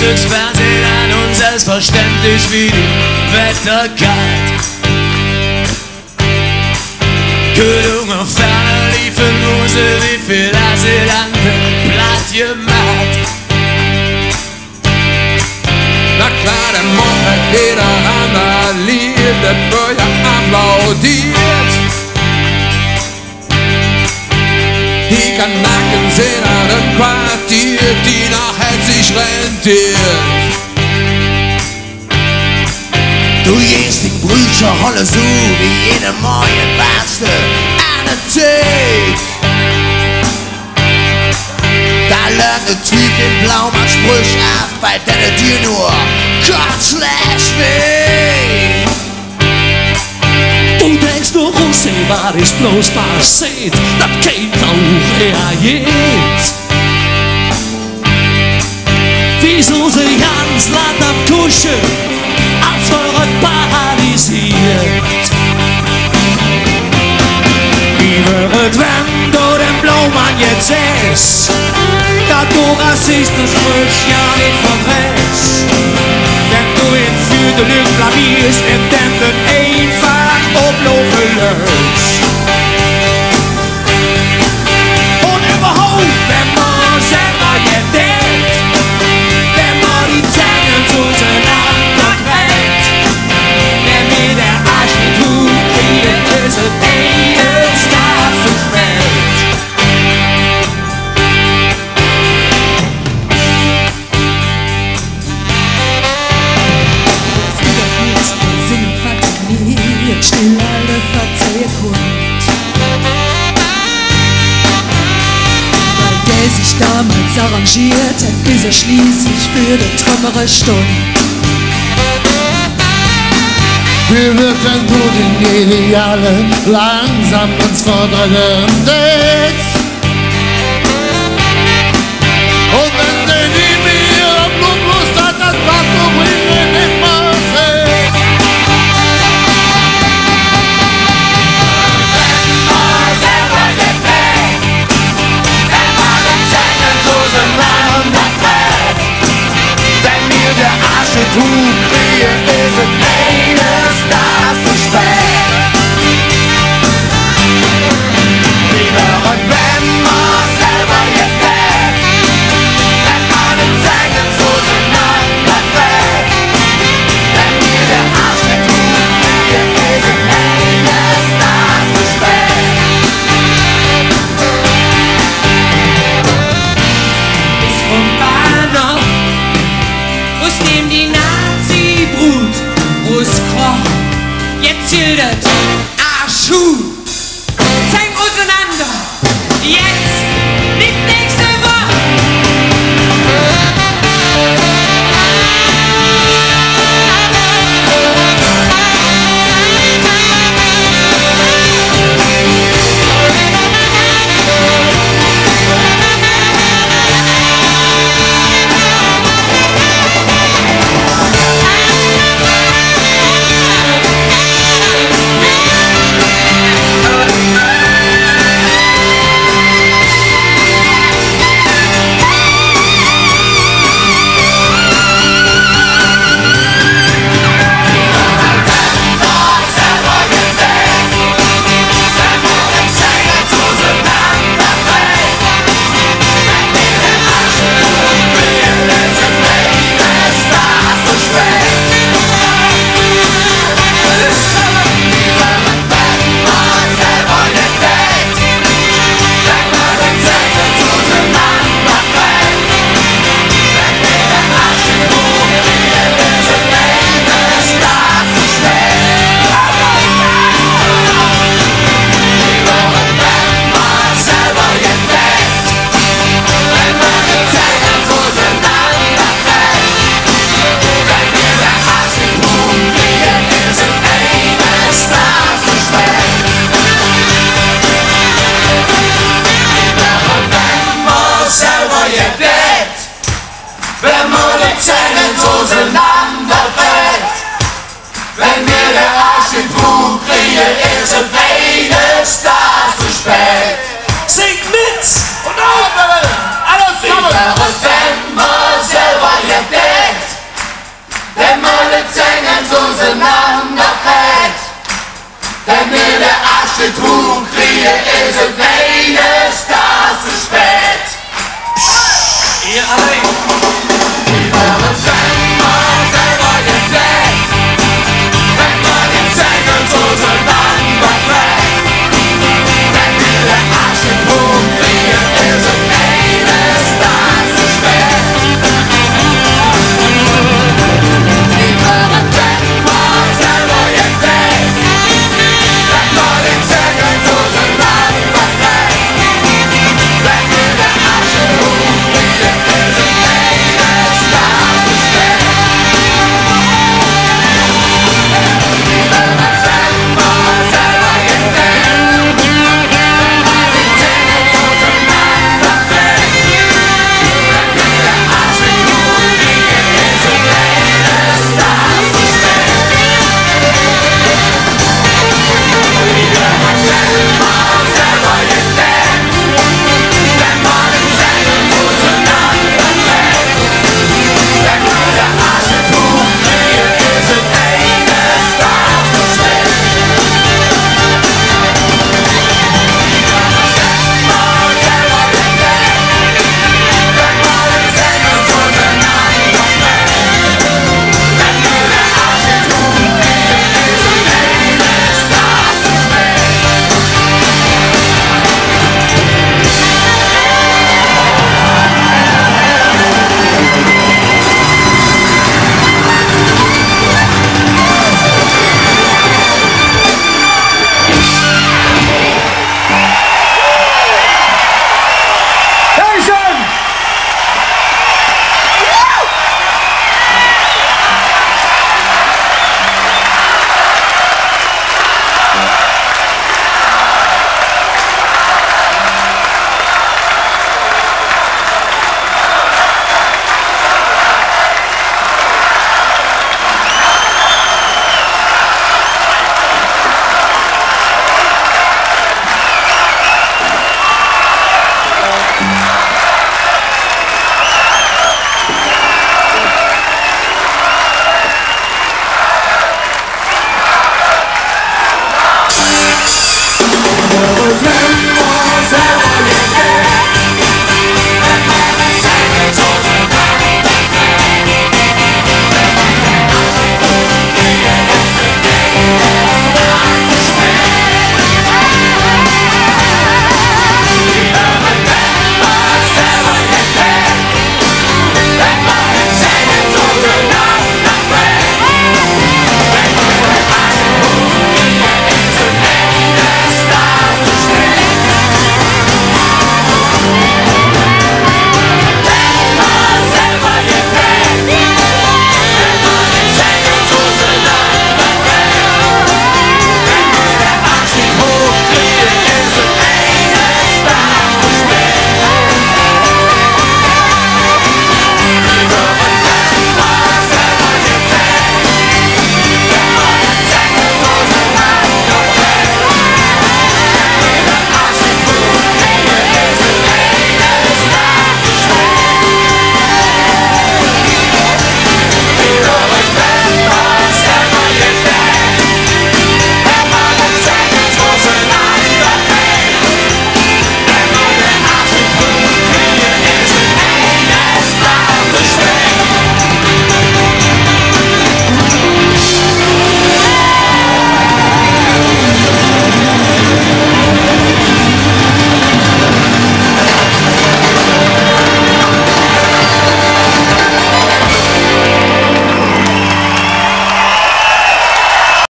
Frühstücks Fernsehen an und selbstverständlich wie du Wetter kalt. Kühlung auf Ferne liefen Mose, wie viel Asylanten platt gemacht. Na klar, der Mond hat jeder randaliert, der Bürger applaudiert. Die Kanaken sind an einem Quartier, die nachher sich rentiert. Du gehst die Brüche holle so wie jede Morgen warst du der Tick. Da lernt der Typ in Blau macht Sprüch ab, weil der dir nur Gott slash weh. Du denkst nur Russe, war ist bloß passiert, das kennt auch reagiert. Siehst, da du rassistisch frisch ja nicht verfällst? Wenn du die Lüge blamierst, damals arrangiert hat, bis er schließlich für die trümmere Stunde. Wie wird denn du den Idealen langsam uns vordringen willst? dem die Nazi-Brut wo es kroch, jetzt schildert Aschut. Wenn mir der Arsch nicht ruht, kriege ich und meines, das ist spät. Ihr allein. Wir haben scheinbar selber gefleckt. Wenn man den Zähnen so sein Mann